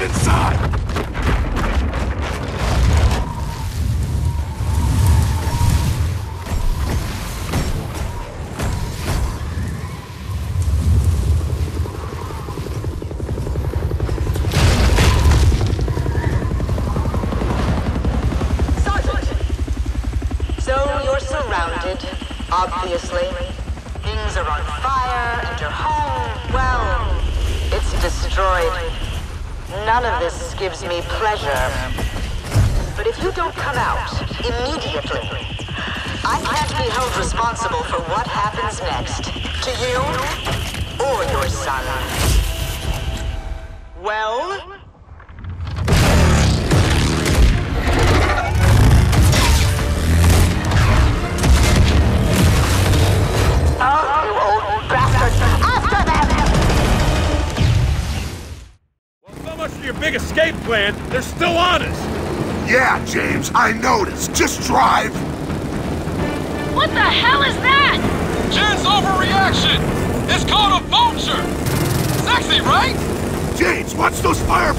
Get inside! Sergeant! So you're surrounded, obviously. Things are on fire, and your home, well, it's destroyed. None of this gives me pleasure. But if you don't come out immediately, I can't be held responsible for what happens next. To you, escape plan. They're still on us. Yeah, James, I noticed. Just drive. What the hell is that? Jinn's overreaction! It's called a vulture! Sexy, right? James, watch those fire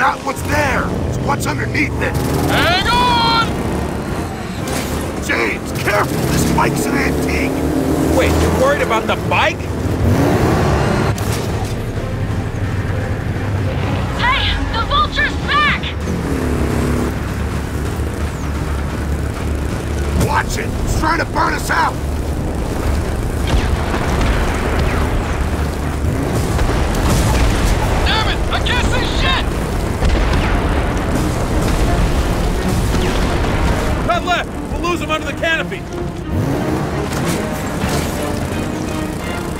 not what's there. It's what's underneath it. Hang on! James, careful. This bike's an antique. Wait, you're worried about the bike? Hey, the vulture's back! Watch it. It's trying to burn us out. Cut left! We'll lose him under the canopy!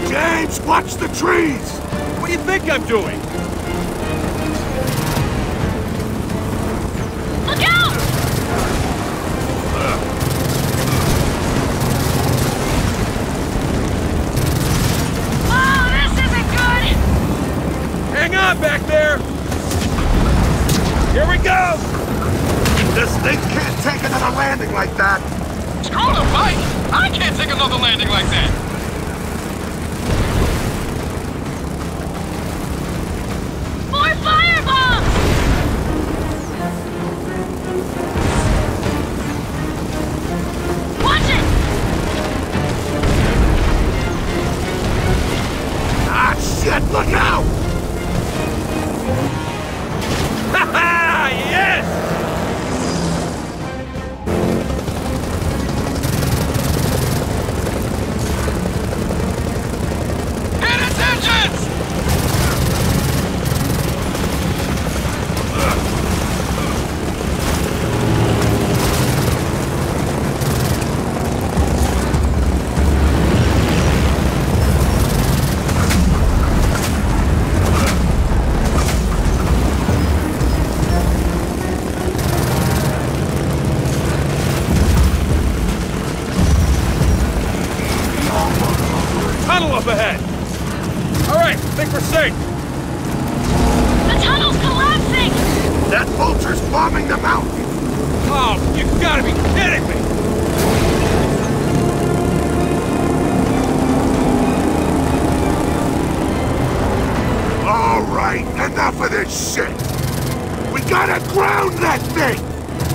James, watch the trees. What do you think I'm doing? Look out! Oh, this isn't good! Hang on back there! Here we go! This thing can't take another landing like that. Screw the bike! I can't take another landing like that! Tunnel up ahead! Alright, think we're safe! The tunnel's collapsing! That vulture's bombing the mountain. Oh, you gotta be kidding me! All right, enough of this shit. We gotta ground that thing.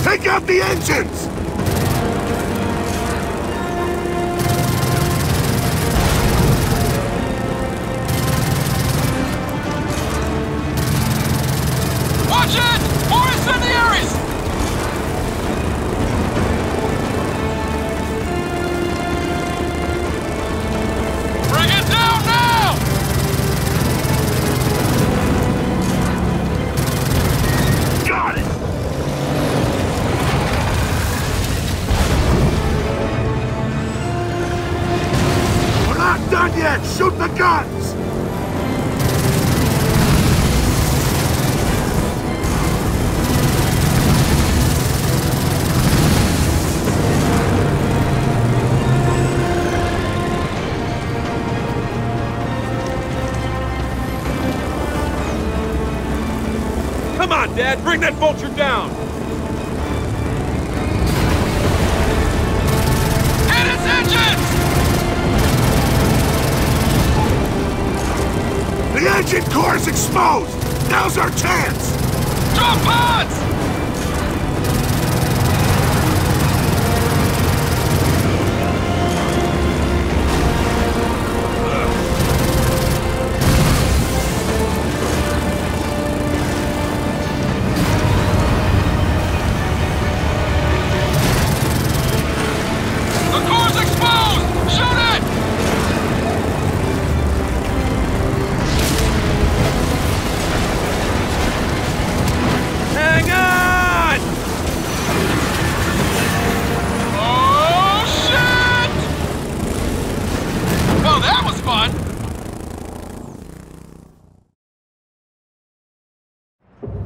Take out the engines. Incendiaries! Bring it down now! Got it! We're not done yet! Shoot the guns! Dad, bring that vulture down! Hit its engines! The engine core is exposed! Now's our chance! Drop pods!